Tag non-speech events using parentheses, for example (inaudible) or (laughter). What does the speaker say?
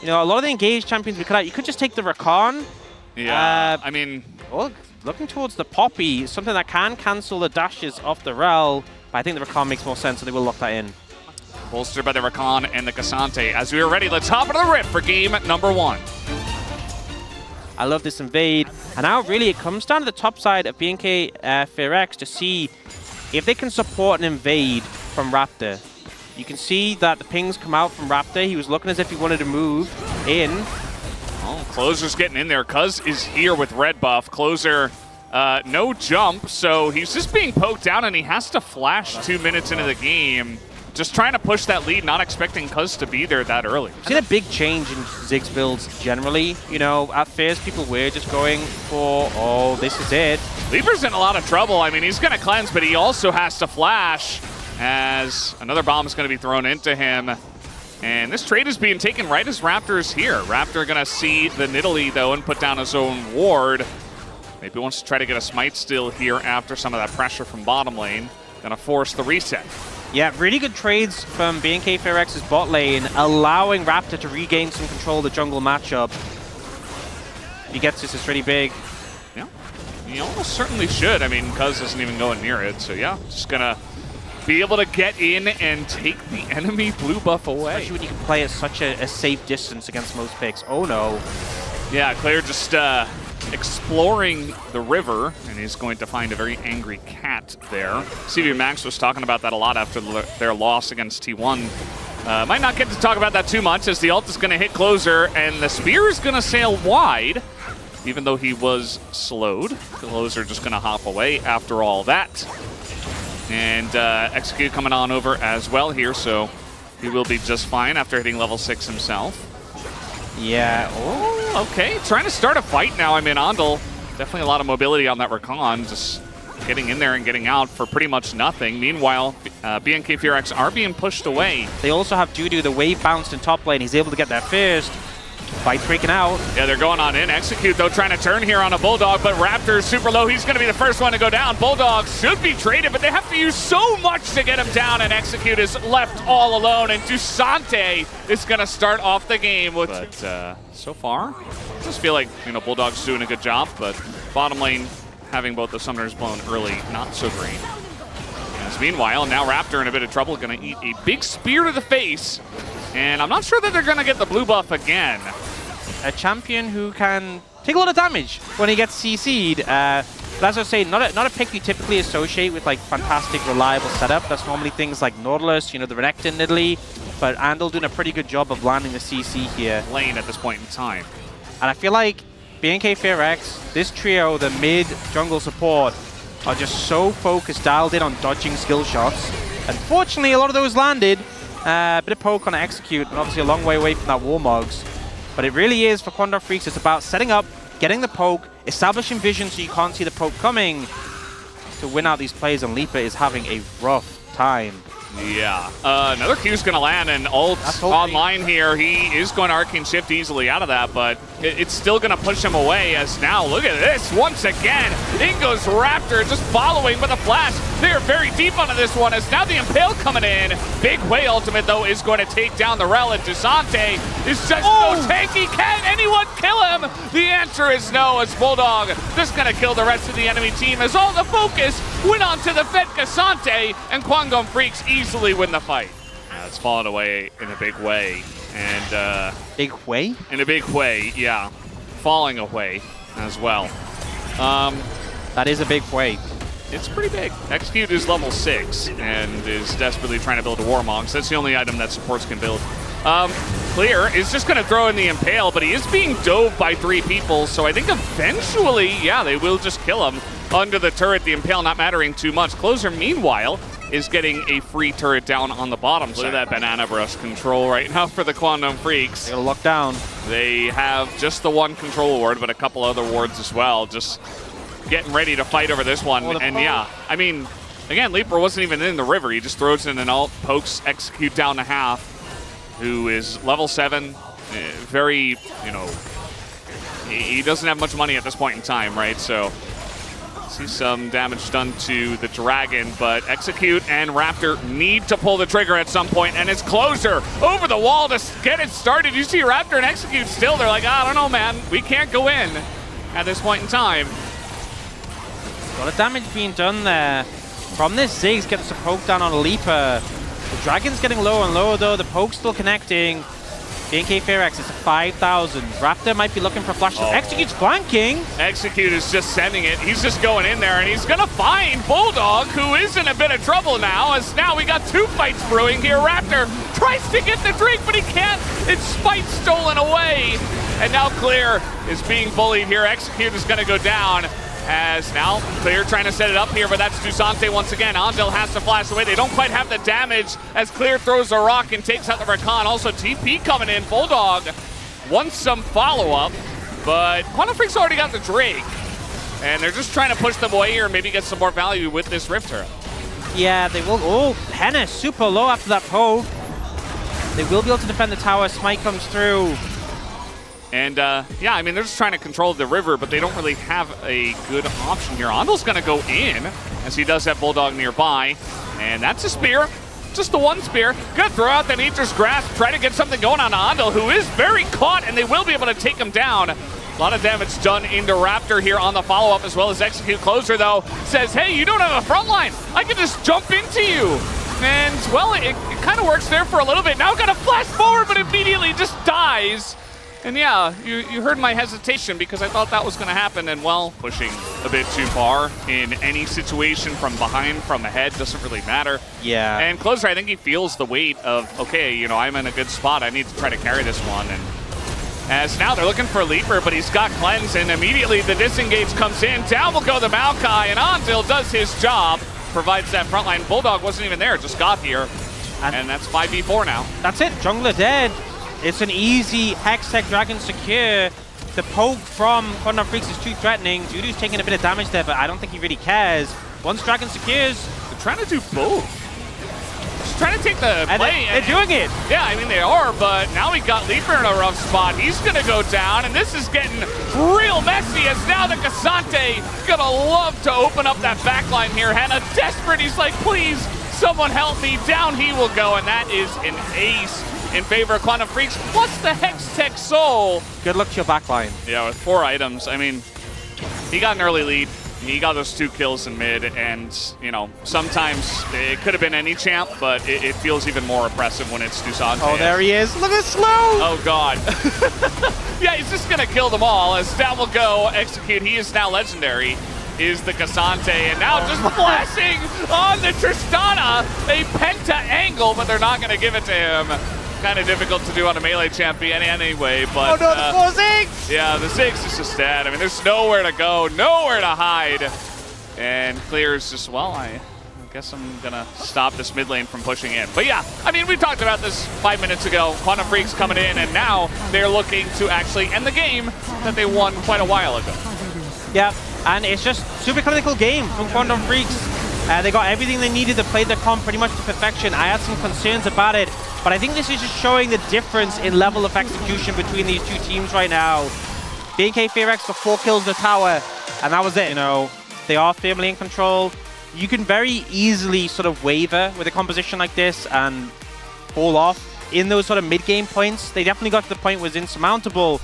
You know, a lot of the engaged champions we could out, you could just take the Rakan. Yeah, Uh, I mean, Well, looking towards the Poppy, something that can cancel the dashes off the Rell, but I think the Rakan makes more sense, so they will lock that in. bolstered by the Rakan and the K'Sante. As we are ready, let's hop into the rip for game number one. I love this invade. And now really it comes down to the top side of BNK uh, to see if they can support an invade from Raptor. You can see that the pings come out from Raptor. He was looking as if he wanted to move in. Oh, Clozer's getting in there. Cuzz is here with red buff. Clozer, uh, no jump, so he's just being poked down and he has to flash two minutes into the game. Just trying to push that lead, not expecting Cuzz to be there that early. I've seen a big change in Ziggs builds generally. You know, at first people were just going for, oh, this is it. Leaper's in a lot of trouble. I mean, he's going to cleanse, but he also has to flash as another bomb is going to be thrown into him. And this trade is being taken right as Raptor is here. Raptor going to see the Nidalee, though, and put down his own ward. Maybe wants to try to get a smite still here after some of that pressure from bottom lane. Going to force the reset. Yeah, really good trades from BNK FearX's bot lane, allowing Raptor to regain some control of the jungle matchup. If he gets this, it's really big. Yeah, he almost certainly should. I mean, Cuzz isn't even going near it. So yeah, just going to be able to get in and take the enemy blue buff away. Especially when you can play at such a, a safe distance against most picks. Oh no. Yeah, Clear just uh, exploring the river, and he's going to find a very angry cat there. cvMax was talking about that a lot after the, their loss against T1. Uh, might not get to talk about that too much as the ult is going to hit Clozer, and the spear is going to sail wide, even though he was slowed. Clozer just going to hop away after all that. And uh, Execute coming on over as well here, so he will be just fine after hitting level 6 himself. Yeah. Oh, okay. Trying to start a fight now. I mean, Andil, definitely a lot of mobility on that Rakan, just getting in there and getting out for pretty much nothing. Meanwhile, uh, BNK FearX are being pushed away. They also have DuDu. The wave bounced in top lane. He's able to get there first. Fight breaking out. Yeah, they're going on in. Execute, though, trying to turn here on a Bulldog, but Raptor's super low. He's going to be the first one to go down. Bulldog should be traded, but they have to use so much to get him down, and Execute is left all alone, and K'Sante is going to start off the game. With but uh, so far, I just feel like, you know, Bulldog's doing a good job, but bottom lane having both the summoners blown early, not so great. As meanwhile, now Raptor in a bit of trouble, going to eat a big spear to the face, and I'm not sure that they're going to get the blue buff again. A champion who can take a lot of damage when he gets CC'd. Uh, but as I was saying, not a, not a pick you typically associate with like fantastic, reliable setup. That's normally things like Nautilus, you know, the Renekton Nidalee. But Andil doing a pretty good job of landing the CC here. Lane at this point in time. And I feel like BNK FearX, this trio, the mid jungle support, are just so focused, dialed in on dodging skill shots. Unfortunately, a lot of those landed. A uh, bit of poke on execute, and obviously a long way away from that Warmog's. But it really is, for Kwangdong Freecs, it's about setting up, getting the poke, establishing vision so you can't see the poke coming to win out these plays, and Leaper is having a rough time. Yeah. Uh, another Q's going to land, and ult online here. He is going to Arcane Shift easily out of that, but it's still going to push him away as now, look at this, once again, in goes Raptor, just following with a flash. They're very deep onto this one as now the Impale coming in. Big Way Ultimate, though, is going to take down the Rell, and K'Sante is just Oh! so tanky. Can anyone kill him? The answer is no, as Bulldog just going to kill the rest of the enemy team as all the focus went on to the Fed K'Sante, and Kwangdong Freecs easily win the fight. It's fallen away in a big way, and uh, Big way? in a big way, yeah, falling away as well. Um, That is a big way. it's pretty big. Execute is level 6 and is desperately trying to build a Warmog, so that's the only item that supports can build. Um, Clear is just going to throw in the Impale, but he is being dove by three people, so I think eventually, yeah, they will just kill him under the turret, the Impale not mattering too much. Clozer, meanwhile, is getting a free turret down on the bottom. Look at that Banana Brush control right now for the Kwangdong Freecs. They gotta lock down. They have just the one control ward, but a couple other wards as well. Just getting ready to fight over this one. Oh, and poke. yeah, I mean, again, Leaper wasn't even in the river. He just throws in an alt, pokes, execute down to half, who is level seven, eh, very, you know, he he doesn't have much money at this point in time, right? So See some damage done to the Dragon, but Execute and Raptor need to pull the trigger at some point, and it's Clozer over the wall to get it started. You see Raptor and Execute still, they're like, ah, I don't know, man, we can't go in at this point in time. A lot of damage being done there. From this, Ziggs gets a poke down on Leaper. The Dragon's getting lower and lower though, the poke's still connecting. BNK FearX is 5,000. Raptor might be looking for flash. Oh. Execute's flanking. Execute is just sending it. He's just going in there, and he's going to find Bulldog, who is in a bit of trouble now, as now we got two fights brewing here. Raptor tries to get the drink, but he can't. It's Spite stolen away. And now Clear is being bullied here. Execute is going to go down as now Clear trying to set it up here, but that's K'Sante once again. Andil has to flash away. They don't quite have the damage as Clear throws a rock and takes out the Rakan. Also TP coming in. Bulldog wants some follow-up, but Kwangdong Freecs already got the Drake. And they're just trying to push them away here and maybe get some more value with this Rift Turret. Yeah, they will. Oh, Hena super low after that poke. They will be able to defend the tower. Smite comes through. And uh, yeah, I mean, they're just trying to control the river, but they don't really have a good option here. Andil's going to go in, as he does have Bulldog nearby. And that's a spear. Just the one spear. Good throw out the Nature's Grasp. Try to get something going on Andil, who is very caught, and they will be able to take him down. A lot of damage done into Raptor here on the follow-up, as well as Execute Clozer, though. Says, hey, you don't have a front line. I can just jump into you. And, well, it, it kind of works there for a little bit. Now got to flash forward, but immediately just dies. And yeah, you, you heard my hesitation because I thought that was going to happen. And well, pushing a bit too far in any situation from behind, from ahead, doesn't really matter. Yeah. And Clozer, I think he feels the weight of, okay, you know, I'm in a good spot. I need to try to carry this one. And as now they're looking for Leaper, but he's got Cleanse, and immediately the disengage comes in. Down will go the Maokai, and Andil does his job. Provides that frontline. Bulldog wasn't even there, just got here. And, and that's 5v4 now. That's it, Jungler dead. It's an easy Hextech Dragon secure. The poke from Kwangdong Freecs is too threatening. DuDu's taking a bit of damage there, but I don't think he really cares. Once Dragon secures... They're trying to do both. Just trying to take the and play. They're, they're doing it. Yeah, I mean, they are, but now we've got Leaper in a rough spot. He's going to go down, and this is getting real messy as now the K'Sante going to love to open up that backline here. Hena desperate. He's like, please, someone help me. Down he will go, and that is an ace in favor of Kwangdong Freecs, plus the Hextech Soul. Good luck to your backline. Yeah, with four items. I mean, he got an early lead. He got those two kills in mid, and, you know, sometimes it could have been any champ, but it, it feels even more oppressive when it's K'Sante. Oh, there he is. Look at slow. Oh, God. (laughs) yeah, he's just going to kill them all as down will go execute. He is now legendary is the K'Sante, and now just (laughs) flashing on the Tristana, a penta angle, but they're not going to give it to him kind of difficult to do on a melee champion anyway, but... Oh no, uh, the four Ziggs! Yeah, the Ziggs is just dead. I mean, there's nowhere to go, nowhere to hide. And Clear's just, well, I guess I'm going to stop this mid lane from pushing in. But yeah, I mean, we talked about this five minutes ago. Kwangdong Freecs coming in, and now they're looking to actually end the game that they won quite a while ago. Yeah, and it's just super clinical game from Kwangdong Freecs. Uh, they got everything they needed. They played their comp pretty much to perfection. I had some concerns about it, but I think this is just showing the difference in level of execution between these two teams right now. BNK FearX for four kills the tower, and that was it, you know. They are firmly in control. You can very easily sort of waver with a composition like this and fall off in those sort of mid-game points. They definitely got to the point it's insurmountable,